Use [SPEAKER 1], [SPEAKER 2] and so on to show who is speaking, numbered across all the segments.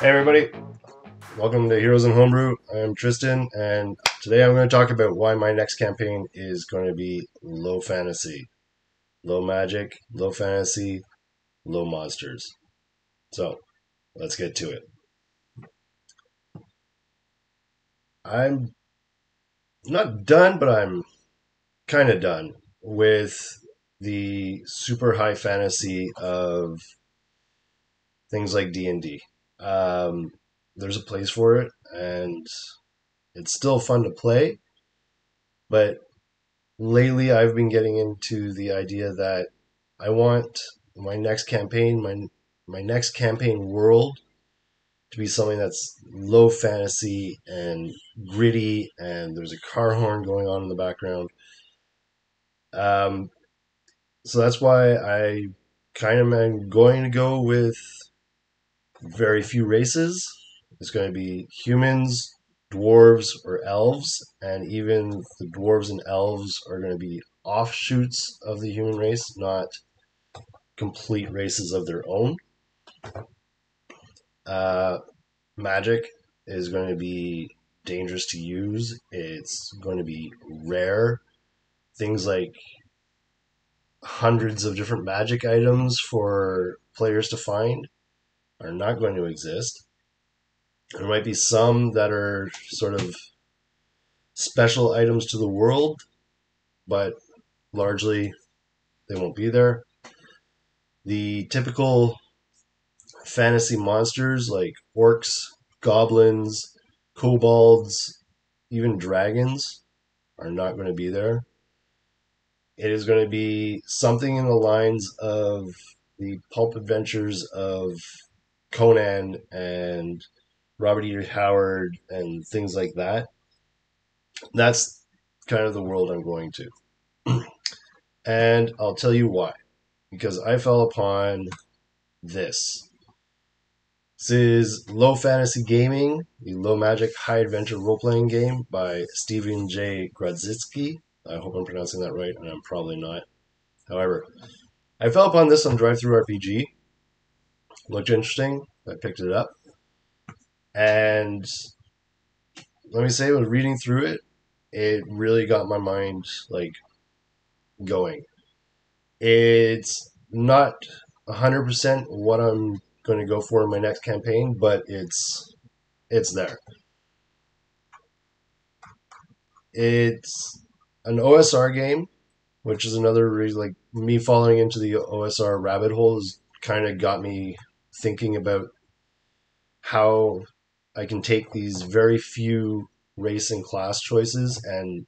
[SPEAKER 1] Hey everybody, welcome to Heroes and Homebrew. I'm Tristan, and today I'm going to talk about why my next campaign is going to be low fantasy, low magic, low fantasy, low monsters. So, let's get to it. I'm not done, but I'm kind of done with the super high fantasy of things like D&D. Um, there's a place for it, and it's still fun to play. But lately, I've been getting into the idea that I want my next campaign, my my next campaign world, to be something that's low fantasy and gritty, and there's a car horn going on in the background. Um, so that's why I kind of am going to go with very few races. It's going to be humans, dwarves, or elves, and even the dwarves and elves are going to be offshoots of the human race, not complete races of their own. Uh, magic is going to be dangerous to use. It's going to be rare. Things like hundreds of different magic items for players to find are not going to exist. There might be some that are sort of special items to the world, but largely they won't be there. The typical fantasy monsters like orcs, goblins, kobolds, even dragons are not going to be there. It is going to be something in the lines of the pulp adventures of Conan and Robert E. Howard and things like that. That's kind of the world I'm going to. and I'll tell you why. Because I fell upon this. This is Low Fantasy Gaming, the low magic high adventure role playing game by Stephen J. Grodzicki. I hope I'm pronouncing that right, and I'm probably not. However, I fell upon this on DriveThruRPG looked interesting. I picked it up. And let me say, when reading through it, it really got my mind like going. It's not 100% what I'm going to go for in my next campaign, but it's it's there. It's an OSR game, which is another reason like me falling into the OSR rabbit hole has kind of got me thinking about how I can take these very few race and class choices and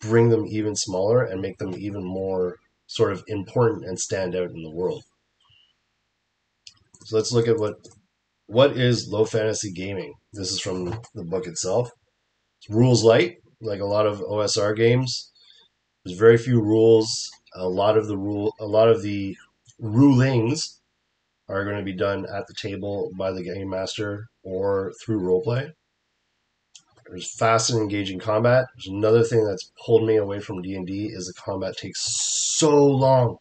[SPEAKER 1] bring them even smaller and make them even more sort of important and stand out in the world. So let's look at what what is low fantasy gaming. This is from the book itself. It's rules light, like a lot of OSR games. There's very few rules. A lot of the rule, a lot of the rulings are going to be done at the table by the game master or through roleplay. There's fast and engaging combat. There's another thing that's pulled me away from D and D is the combat takes so long.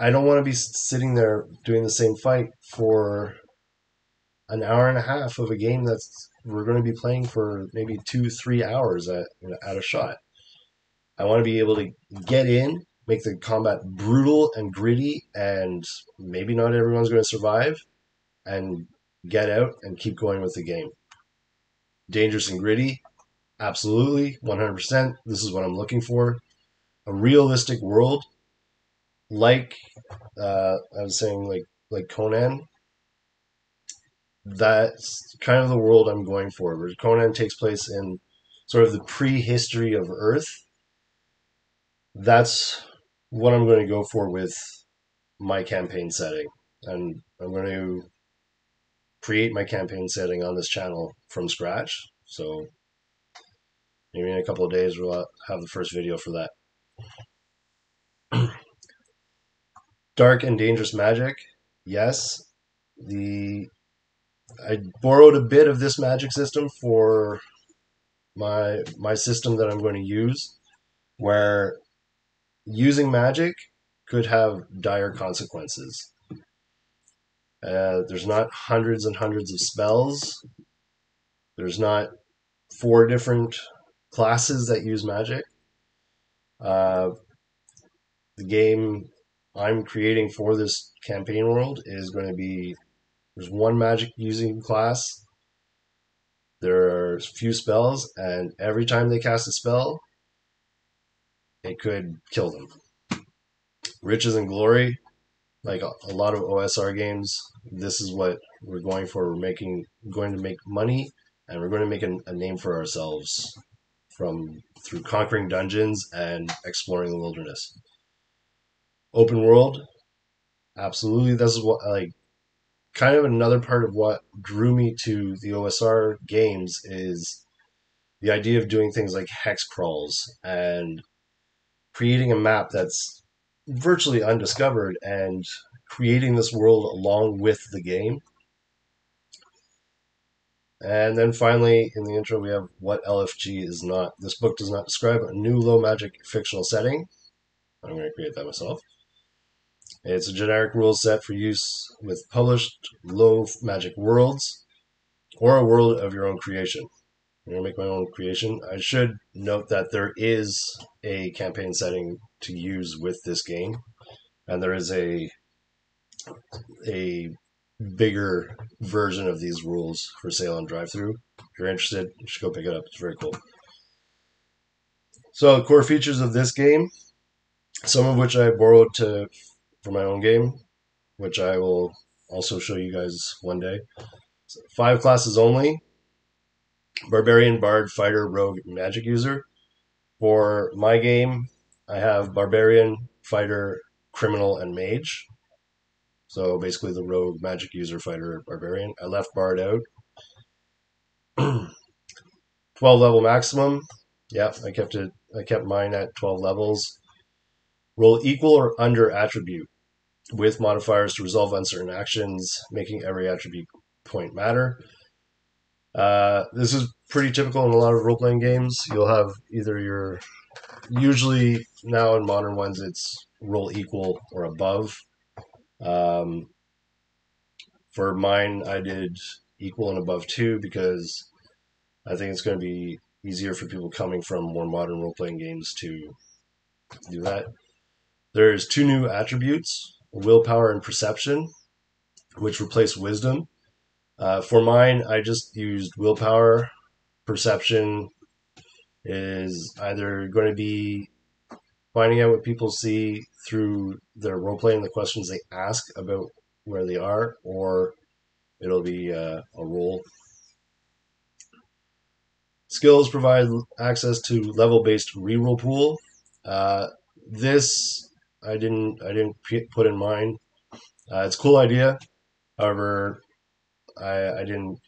[SPEAKER 1] I don't want to be sitting there doing the same fight for an hour and a half of a game that's we're going to be playing for maybe two, three hours at at a shot. I want to be able to get in, make the combat brutal and gritty, and maybe not everyone's going to survive, and get out and keep going with the game. Dangerous and gritty, absolutely, 100%. This is what I'm looking for. A realistic world, like uh, I was saying, like like Conan. That's kind of the world I'm going for. Where Conan takes place in sort of the prehistory of Earth. That's what I'm going to go for with my campaign setting. And I'm going to create my campaign setting on this channel from scratch. So maybe in a couple of days we'll have the first video for that. Dark and dangerous magic. Yes, the I borrowed a bit of this magic system for my my system that I'm going to use, where using magic could have dire consequences. Uh, there's not hundreds and hundreds of spells. There's not four different classes that use magic. Uh, the game I'm creating for this campaign world is going to be there's one magic using class. There are a few spells, and every time they cast a spell, it could kill them. Riches and Glory, like a, a lot of OSR games, this is what we're going for. We're making going to make money, and we're going to make a, a name for ourselves from through conquering dungeons and exploring the wilderness. Open world, absolutely. This is what like kind of another part of what drew me to the OSR games is the idea of doing things like hex crawls and creating a map that's virtually undiscovered and creating this world along with the game. And then finally, in the intro, we have what LFG is not. This book does not describe a new low magic fictional setting. I'm going to create that myself. It's a generic rule set for use with published low magic worlds or a world of your own creation. I'm to make my own creation. I should note that there is a campaign setting to use with this game, and there is a a bigger version of these rules for sale on DriveThru. If you're interested, you should go pick it up. It's very cool. So, core features of this game, some of which I borrowed to for my own game, which I will also show you guys one day. So five classes only Barbarian, Bard, Fighter, Rogue, Magic User. For my game, I have Barbarian, Fighter, Criminal, and Mage. So basically the Rogue, Magic User, Fighter, Barbarian. I left Bard out. 12 level maximum. Yep, I kept it. I kept mine at 12 levels. Roll equal or under attribute with modifiers to resolve uncertain actions, making every attribute point matter. Uh, this is pretty typical in a lot of role playing games. You'll have either your, usually now in modern ones, it's roll equal or above. Um, for mine, I did equal and above two because I think it's going to be easier for people coming from more modern role playing games to do that. There's two new attributes willpower and perception, which replace wisdom. Uh, for mine, I just used willpower. Perception is either going to be finding out what people see through their role playing, the questions they ask about where they are, or it'll be uh, a roll. Skills provide access to level based reroll pool. Uh, this I didn't I didn't put in mind. Uh, it's a cool idea. However, I I didn't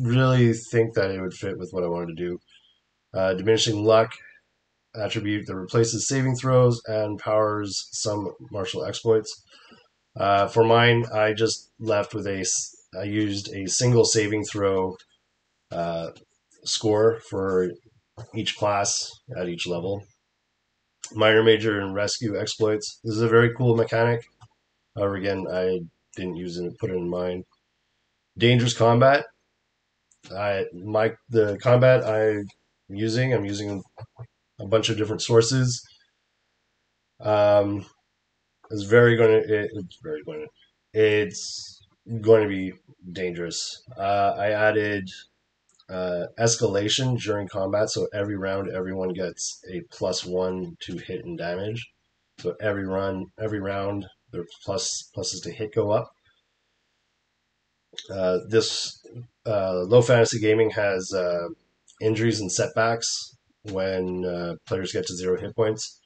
[SPEAKER 1] really think that it would fit with what I wanted to do. Uh, diminishing luck attribute that replaces saving throws and powers some martial exploits. Uh, for mine, I just left with a I used a single saving throw uh, score for each class at each level minor, major, and rescue exploits. This is a very cool mechanic. However, again, I didn't use it, put it in mind. Dangerous combat. I my the combat I'm using. I'm using a bunch of different sources. Um, it's very going to. It's very going to. It's going to be dangerous. Uh, I added uh, escalation during combat. So every round, everyone gets a plus one to hit and damage. So every run, every round, their plus pluses to hit go up. Uh, this uh, low fantasy gaming has uh, injuries and setbacks when uh, players get to zero hit points.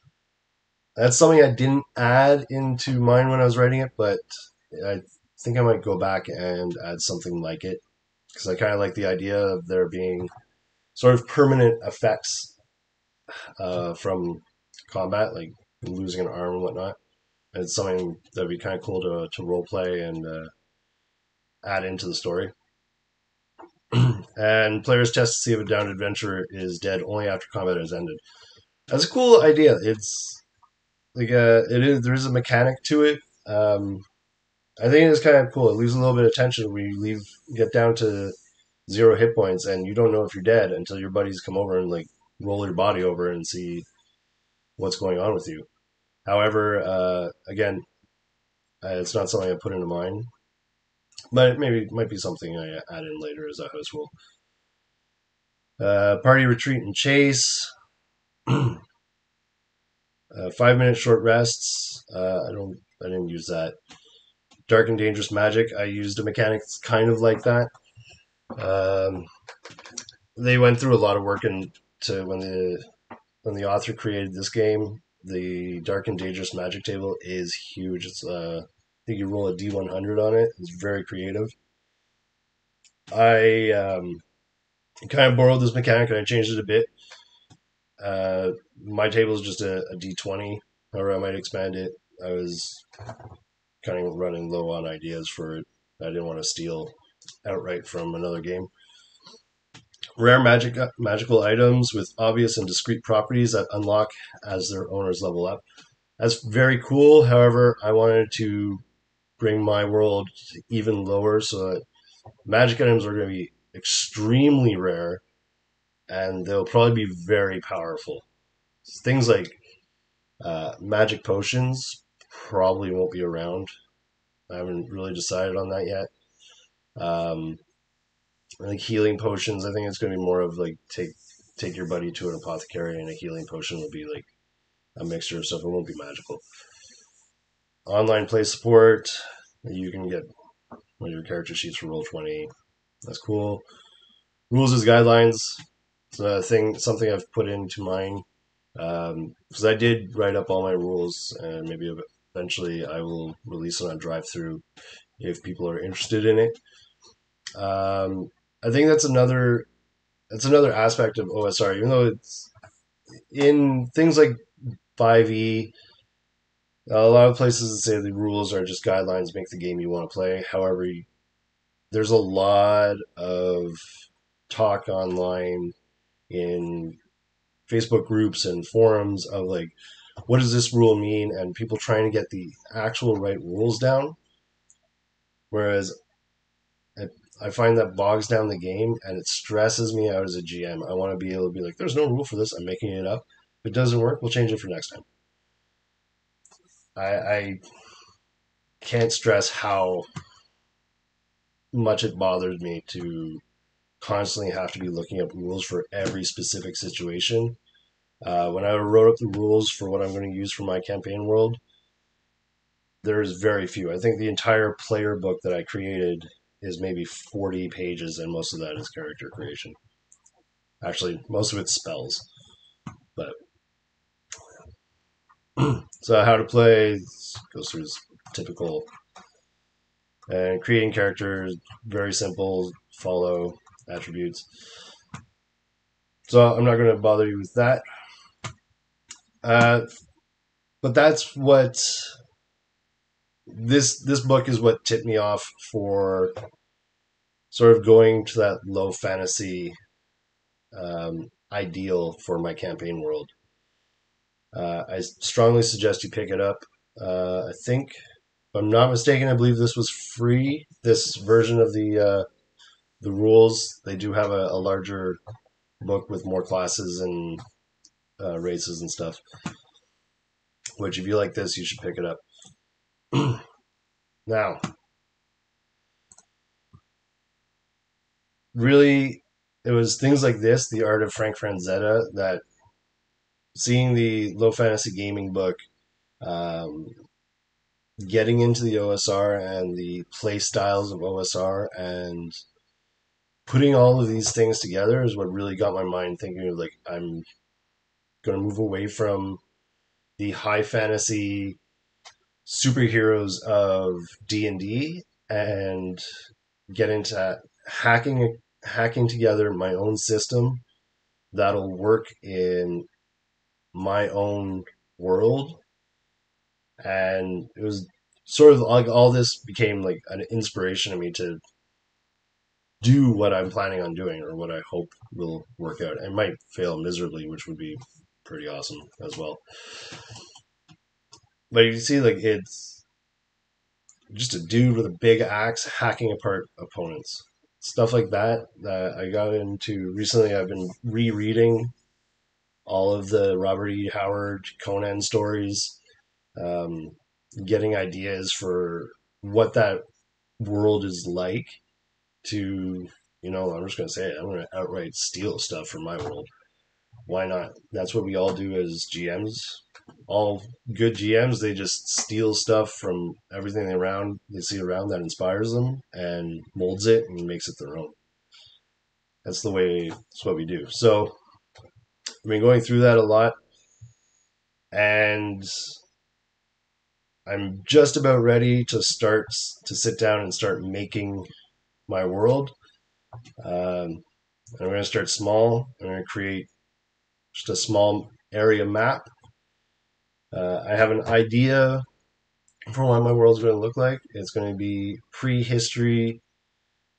[SPEAKER 1] That's something I didn't add into mine when I was writing it, but I think I might go back and add something like it because I kind of like the idea of there being sort of permanent effects uh, from combat, like losing an arm and whatnot. It's something that'd be kind of cool to to role play and uh, add into the story. and players test to see if a downed adventurer is dead only after combat has ended. That's a cool idea. It's like uh, it is there is a mechanic to it. Um, I think it's kind of cool. It leaves a little bit of tension when you leave, get down to zero hit points, and you don't know if you're dead until your buddies come over and like roll your body over and see what's going on with you. However, uh, again, uh, it's not something I put into mind, but it maybe might be something I add in later as a house rule. Uh, party retreat and chase. uh, five minute short rests. Uh, I don't. I didn't use that. Dark and dangerous magic. I used a mechanic that's kind of like that. Um, they went through a lot of work into when the when the author created this game. The dark and dangerous magic table is huge. It's uh, I think you roll a D one hundred on it. It's very creative. I um, kind of borrowed this mechanic and I changed it a bit. Uh, my table is just a a D twenty. Or I might expand it. I was kind of running low on ideas for it. I didn't want to steal outright from another game. Rare magic magical items with obvious and discrete properties that unlock as their owners level up. That's very cool. However, I wanted to bring my world even lower so that magic items are going to be extremely rare and they'll probably be very powerful. Things like uh, magic potions probably won't be around. I haven't really decided on that yet. Um, like healing potions, I think it's going to be more of like take take your buddy to an apothecary, and a healing potion will be like a mixture of stuff. It won't be magical. Online play support, you can get one of your character sheets for Roll20. That's cool. Rules as guidelines. It's a thing, something I've put into mine because um, I did write up all my rules, and maybe eventually I will release it on DriveThru if people are interested in it. Um, I think that's another that's another aspect of OSR, even though it's in things like 5e. A lot of places that say the rules are just guidelines, make the game you want to play. However, there's a lot of talk online in Facebook groups and forums of like, what does this rule mean? And people trying to get the actual right rules down. Whereas I find that bogs down the game and it stresses me out as a GM. I want to be able to be like, there's no rule for this. I'm making it up. If it doesn't work, we'll change it for next time. I, I can't stress how much it bothers me to constantly have to be looking up rules for every specific situation. Uh, when I wrote up the rules for what I'm going to use for my campaign world, there's very few. I think the entire player book that I created is maybe 40 pages, and most of that is character creation. Actually, most of it's spells. But so how to play goes through typical and creating characters very simple follow attributes so i'm not going to bother you with that uh, but that's what this this book is what tipped me off for sort of going to that low fantasy um, ideal for my campaign world. Uh, I strongly suggest you pick it up. Uh, I think, if I'm not mistaken, I believe this was free. This version of the uh, the rules. They do have a, a, larger book with more classes and uh, races and stuff. Which, if you like this, you should pick it up. now, really, it was things like this, The Art of Frank Frazetta, that seeing the low fantasy gaming book, um, getting into the OSR and the play styles of OSR and putting all of these things together is what really got my mind thinking of like I'm going to move away from the high fantasy superheroes of D and D and get into hacking hacking together my own system that'll work in my own world. And it was sort of like all this became like an inspiration to me to do what I'm planning on doing or what I hope will work out. It might fail miserably, which would be pretty awesome as well but you see like it's just a dude with a big axe hacking apart opponents. Stuff like that that I got into recently. I've been rereading all of the Robert E. Howard Conan stories, um, getting ideas for what that world is like to, you know, I'm just to say it, I'm to outright steal stuff from my world. Why not? That's what we all do as GMs. All good GMs, they just steal stuff from everything they around they see around that inspires them and molds it and makes it their own. That's the way. That's what we do. So I've been going through that a lot, and I'm just about ready to start to sit down and start making my world. Um, I'm going to start small. I'm going to create just a small area map. Uh, I have an idea for what my world's going to look like. It's going to be prehistory,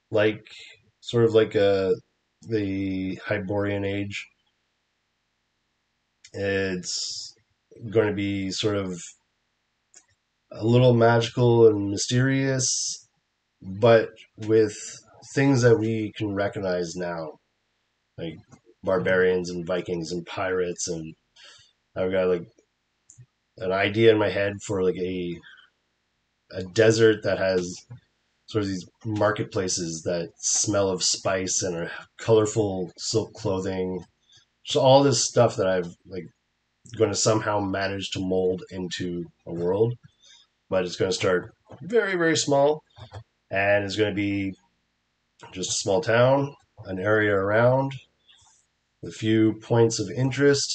[SPEAKER 1] like sort of like a the Hyborian age. It's going to be sort of a little magical and mysterious, but with things that we can recognize now, like barbarians and Vikings and pirates, and I've got like an idea in my head for like a a desert that has sort of these marketplaces that smell of spice and are colorful silk clothing. So all this stuff that I've like going to somehow manage to mold into a world, but it's going to start very very small, and it's going to be just a small town, an area around, a few points of interest,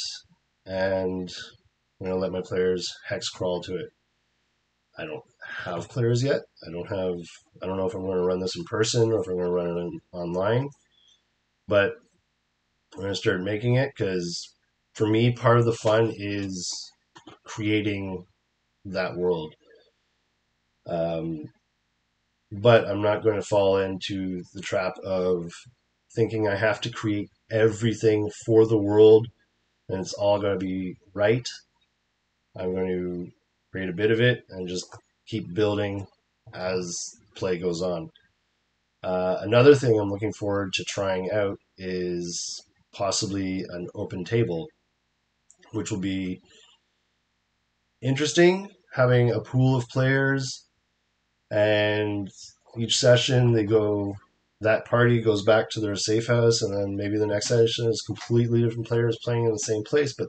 [SPEAKER 1] and I'm going to let my players hex crawl to it. I don't have players yet. I don't have. I don't know if I'm going to run this in person or if I'm going to run it in, online. But I'm going to start making it because for me, part of the fun is creating that world. Um, but I'm not going to fall into the trap of thinking I have to create everything for the world and it's all going to be right. I'm going to create a bit of it and just keep building as play goes on. Uh, another thing I'm looking forward to trying out is possibly an open table, which will be interesting. Having a pool of players, and each session they go, that party goes back to their safe house, and then maybe the next session is completely different players playing in the same place, but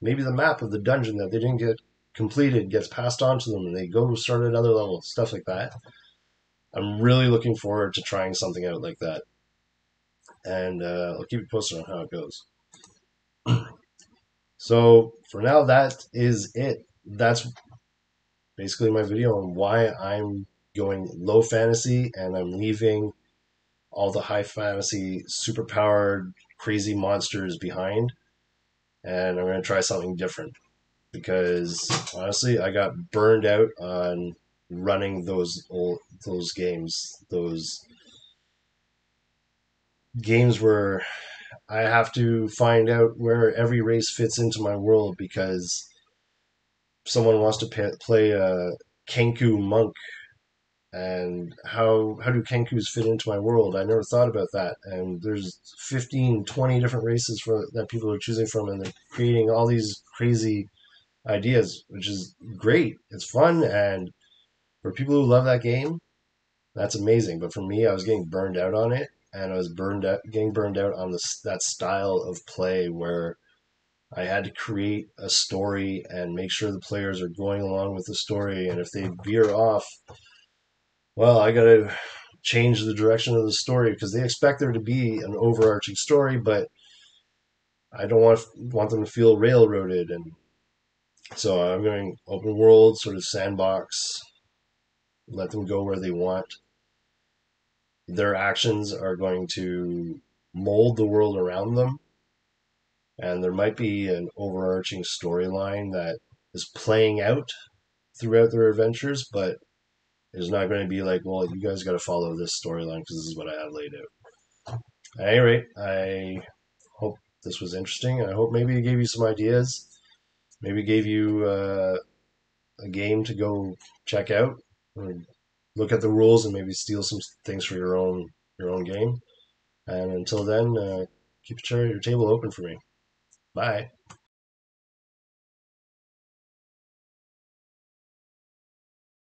[SPEAKER 1] maybe the map of the dungeon that they didn't get completed gets passed on to them and they go to start another level, stuff like that. I'm really looking forward to trying something out like that. And uh, I'll keep you posted on how it goes. so for now, that is it. That's basically my video on why I'm going low fantasy and I'm leaving all the high fantasy, super powered, crazy monsters behind. And I'm going to try something different because honestly, I got burned out on running those old those games. Those games where I have to find out where every race fits into my world because someone wants to pay, play a Kenku monk and how how do Kenkus fit into my world? I never thought about that. And there's 15, 20 different races for that people are choosing from and they're creating all these crazy ideas, which is great. It's fun, and for people who love that game, that's amazing. But for me, I was getting burned out on it, and I was burned out, getting burned out on this that style of play where I had to create a story and make sure the players are going along with the story. And if they veer off, well, I got to change the direction of the story because they expect there to be an overarching story, but I don't want want them to feel railroaded and so I'm going open world, sort of sandbox, let them go where they want. Their actions are going to mold the world around them. And there might be an overarching storyline that is playing out throughout their adventures, but it's not going to be like, well, you guys got to follow this storyline because this is what I have laid out. At any rate, I hope this was interesting. I hope maybe it gave you some ideas maybe gave you uh, a game to go check out. Or look at the rules and maybe steal some things for your own your own game. And until then, uh, keep your, your table open for me. Bye.